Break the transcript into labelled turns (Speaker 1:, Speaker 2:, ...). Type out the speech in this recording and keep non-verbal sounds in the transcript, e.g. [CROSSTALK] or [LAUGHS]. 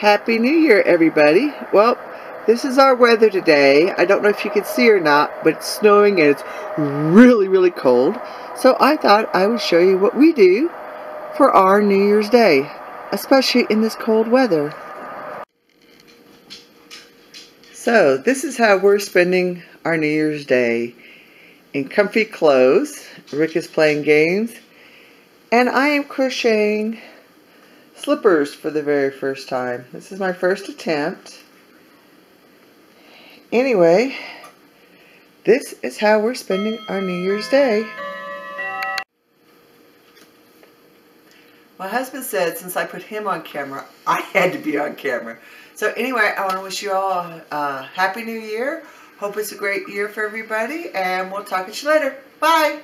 Speaker 1: Happy New Year, everybody. Well, this is our weather today. I don't know if you can see or not, but it's snowing and it's really, really cold. So I thought I would show you what we do for our New Year's Day, especially in this cold weather. So this is how we're spending our New Year's Day. In comfy clothes, Rick is playing games, and I am crocheting slippers for the very first time. This is my first attempt. Anyway, this is how we're spending our New Year's Day. My husband said since I put him on camera, [LAUGHS] I had to be on camera. So anyway, I want to wish you all a Happy New Year. Hope it's a great year for everybody, and we'll talk to you later. Bye!